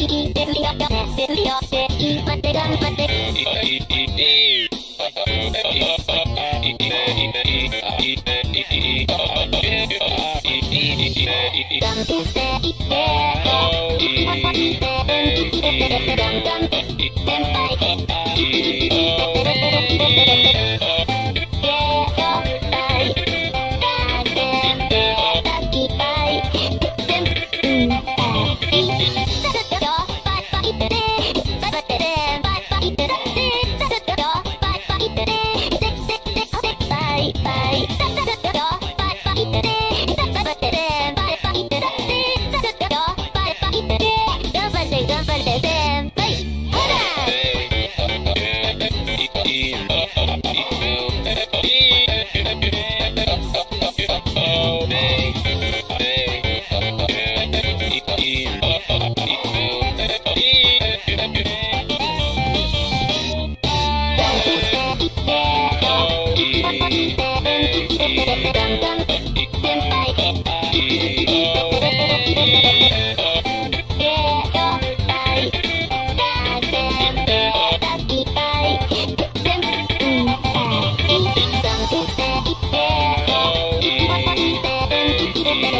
聞き手すりだったね手すりをして引っ張って頑張ってダンスしていって引き出させて電気切れてててダンダン people get it.